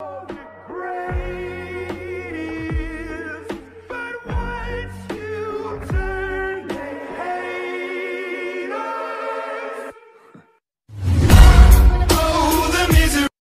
Oh,